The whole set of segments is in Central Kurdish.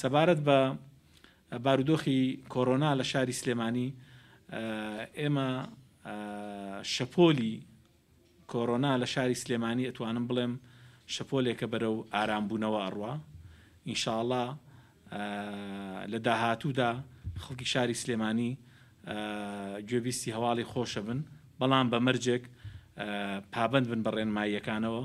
سەبارەت بە بارودۆخی کۆرۆنا لە شاری سلێمانی، ئێمە شەپۆلی کۆرۆنا لە شاری سلێمانی ئەتوانم بڵێم شەپۆلێکە بەرەو ئارامبوونەوە ئەڕوا، ان شاء اللە لە داهاتوودا خەڵکی شاری سلێمانی گوێبیستی هەواڵی خۆشەبن، بەڵام بە مەرجێک پابەندبن بە ڕێنماییەکانەوە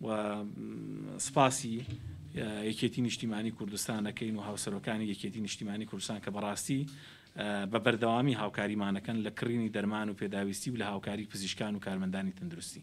و سپاسی یەکێتی نیشتیمانی کوردستان ئەکەین و هاوسەرۆکانی یەکێتی نیشتیمانی کوردستان کە بەڕاستی بە بەردەوامی هاوکاریمان ئەکەن لە کڕینی دەرمان و پێداویستی و لە هاوکاری پزیشکان و کارمەندانی تەندروستی.